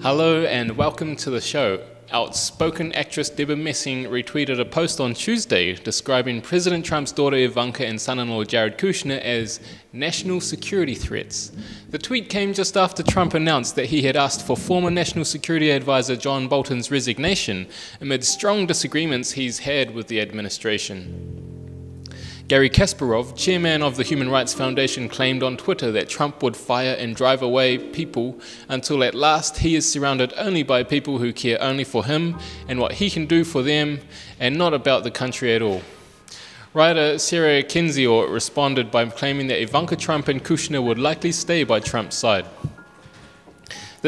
Hello and welcome to the show. Outspoken actress Debra Messing retweeted a post on Tuesday describing President Trump's daughter Ivanka and son in law Jared Kushner as national security threats. The tweet came just after Trump announced that he had asked for former National Security Advisor John Bolton's resignation amid strong disagreements he's had with the administration. Garry Kasparov, chairman of the Human Rights Foundation, claimed on Twitter that Trump would fire and drive away people until at last he is surrounded only by people who care only for him and what he can do for them and not about the country at all. Writer Sarah Kendzior responded by claiming that Ivanka Trump and Kushner would likely stay by Trump's side.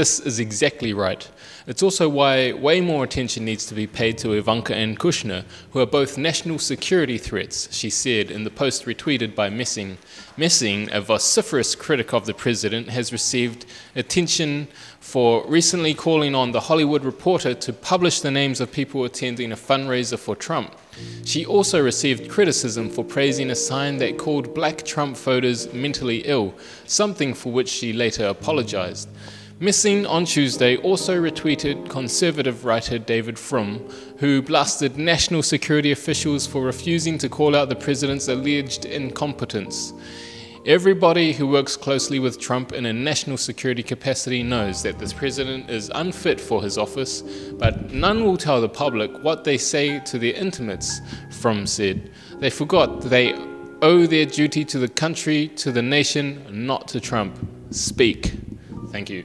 This is exactly right. It's also why way more attention needs to be paid to Ivanka and Kushner, who are both national security threats, she said in the post retweeted by Messing. Messing, a vociferous critic of the president, has received attention for recently calling on the Hollywood Reporter to publish the names of people attending a fundraiser for Trump. She also received criticism for praising a sign that called black Trump voters mentally ill, something for which she later apologized. Messing on Tuesday also retweeted conservative writer David Frum, who blasted national security officials for refusing to call out the president's alleged incompetence. Everybody who works closely with Trump in a national security capacity knows that this president is unfit for his office, but none will tell the public what they say to their intimates, Frum said. They forgot they owe their duty to the country, to the nation, not to Trump. Speak. Thank you.